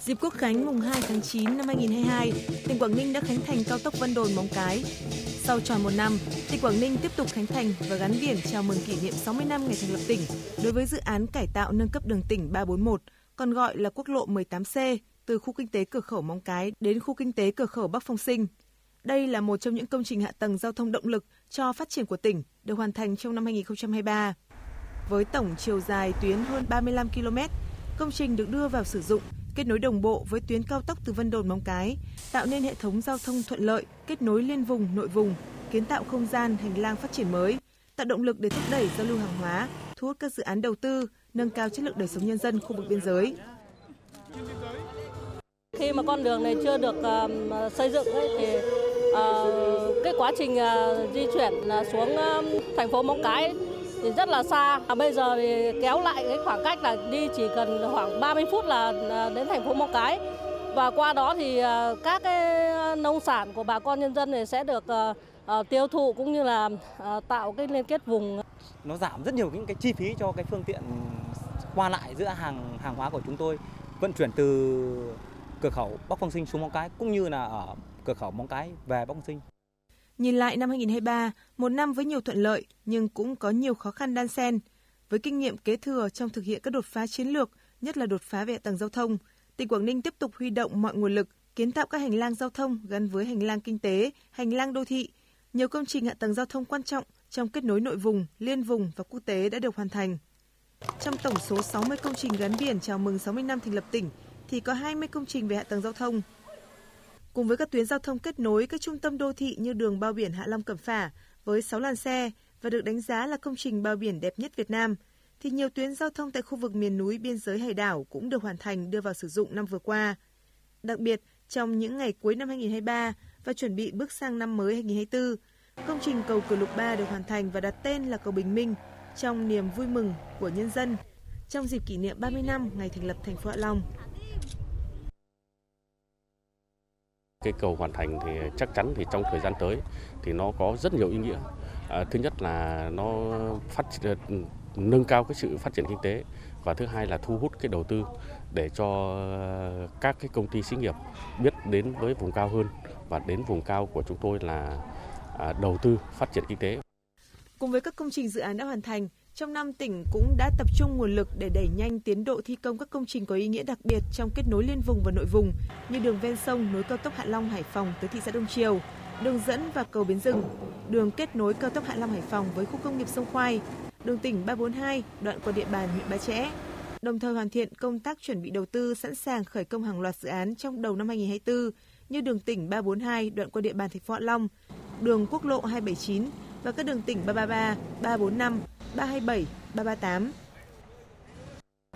Dịp Quốc khánh mùng 2 tháng 9 năm 2022, tỉnh Quảng Ninh đã khánh thành cao tốc Vân Đồn Móng Cái. Sau tròn một năm, tỉnh Quảng Ninh tiếp tục khánh thành và gắn biển chào mừng kỷ niệm 60 năm ngày thành lập tỉnh đối với dự án cải tạo nâng cấp đường tỉnh 341, còn gọi là quốc lộ 18C từ khu kinh tế cửa khẩu Móng Cái đến khu kinh tế cửa khẩu Bắc Phong Sinh. Đây là một trong những công trình hạ tầng giao thông động lực cho phát triển của tỉnh được hoàn thành trong năm 2023. Với tổng chiều dài tuyến hơn 35 km, công trình được đưa vào sử dụng kết nối đồng bộ với tuyến cao tốc từ Vân Đồn Móng Cái, tạo nên hệ thống giao thông thuận lợi, kết nối liên vùng, nội vùng, kiến tạo không gian hành lang phát triển mới, tạo động lực để thúc đẩy giao lưu hàng hóa, thu hút các dự án đầu tư, nâng cao chất lượng đời sống nhân dân khu vực biên giới. Khi mà con đường này chưa được uh, xây dựng ấy, thì uh, cái quá trình uh, di chuyển ờ, xuống uh, thành phố Móng Cái thì rất là xa. À, bây giờ thì kéo lại cái khoảng cách là đi chỉ cần khoảng 30 phút là à, đến thành phố Móng Cái. Và qua đó thì à, các cái nông sản của bà con nhân dân này sẽ được à, tiêu thụ cũng như là tạo cái liên kết vùng. Nó giảm rất nhiều những cái chi phí cho cái phương tiện qua lại giữa hàng hàng hóa của chúng tôi vận chuyển từ cửa khẩu Bắc Phong Sinh xuống Móng Cái cũng như là ở cửa khẩu Móng Cái về Bắc Phong Sinh. Nhìn lại năm 2023, một năm với nhiều thuận lợi nhưng cũng có nhiều khó khăn đan xen. Với kinh nghiệm kế thừa trong thực hiện các đột phá chiến lược, nhất là đột phá về tầng giao thông, tỉnh Quảng Ninh tiếp tục huy động mọi nguồn lực kiến tạo các hành lang giao thông gắn với hành lang kinh tế, hành lang đô thị. Nhiều công trình hạ tầng giao thông quan trọng trong kết nối nội vùng, liên vùng và quốc tế đã được hoàn thành. Trong tổng số 60 công trình gắn biển chào mừng 60 năm thành lập tỉnh thì có 20 công trình về hạ tầng giao thông, cùng với các tuyến giao thông kết nối các trung tâm đô thị như đường bao biển Hạ Long Cẩm Phả với 6 làn xe và được đánh giá là công trình bao biển đẹp nhất Việt Nam, thì nhiều tuyến giao thông tại khu vực miền núi biên giới hải đảo cũng được hoàn thành đưa vào sử dụng năm vừa qua. Đặc biệt, trong những ngày cuối năm 2023 và chuẩn bị bước sang năm mới 2024, công trình cầu Cửa Lục 3 được hoàn thành và đặt tên là cầu Bình Minh trong niềm vui mừng của nhân dân trong dịp kỷ niệm 30 năm ngày thành lập thành phố Hạ Long. Cái cầu hoàn thành thì chắc chắn thì trong thời gian tới thì nó có rất nhiều ý nghĩa. À, thứ nhất là nó phát nâng cao cái sự phát triển kinh tế và thứ hai là thu hút cái đầu tư để cho các cái công ty xí nghiệp biết đến với vùng cao hơn và đến vùng cao của chúng tôi là à, đầu tư phát triển kinh tế. Cùng với các công trình dự án đã hoàn thành, trong năm tỉnh cũng đã tập trung nguồn lực để đẩy nhanh tiến độ thi công các công trình có ý nghĩa đặc biệt trong kết nối liên vùng và nội vùng như đường ven sông nối cao tốc Hạ Long Hải Phòng tới thị xã Đông Triều, đường dẫn và cầu Bến Rừng, đường kết nối cao tốc Hạ Long Hải Phòng với khu công nghiệp sông Khoai, đường tỉnh 342 đoạn qua địa bàn huyện Ba Chẽ. Đồng thời hoàn thiện công tác chuẩn bị đầu tư sẵn sàng khởi công hàng loạt dự án trong đầu năm 2024 như đường tỉnh 342 đoạn qua địa bàn thành phố Hạ Long, đường quốc lộ 279 và các đường tỉnh 333, 345, 327, 338.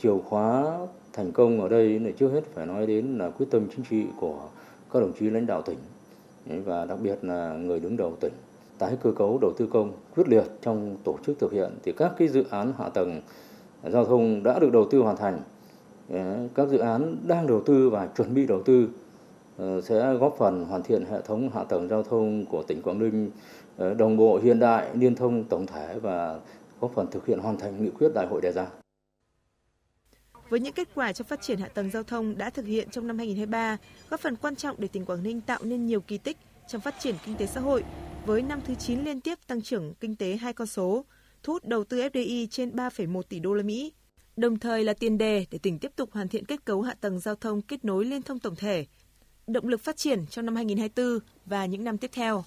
Chiều khóa thành công ở đây là trước hết phải nói đến là quyết tâm chính trị của các đồng chí lãnh đạo tỉnh. Và đặc biệt là người đứng đầu tỉnh. Tái cơ cấu đầu tư công quyết liệt trong tổ chức thực hiện thì các cái dự án hạ tầng giao thông đã được đầu tư hoàn thành. Các dự án đang đầu tư và chuẩn bị đầu tư ờ, sẽ góp phần hoàn thiện hệ thống hạ tầng giao thông của tỉnh Quảng Ninh. Ờ, đồng bộ hiện đại liên thông tổng thể và góp phần thực hiện hoàn thành nghị quyết đại hội đề ra. Với những kết quả trong phát triển hạ tầng giao thông đã thực hiện trong năm 2023, góp phần quan trọng để tỉnh Quảng Ninh tạo nên nhiều kỳ tích trong phát triển kinh tế xã hội, với năm thứ 9 liên tiếp tăng trưởng kinh tế hai con số, thu hút đầu tư FDI trên 3,1 tỷ đô la Mỹ. Đồng thời là tiền đề để tỉnh tiếp tục hoàn thiện kết cấu hạ tầng giao thông kết nối liên thông tổng thể, động lực phát triển trong năm 2024 và những năm tiếp theo.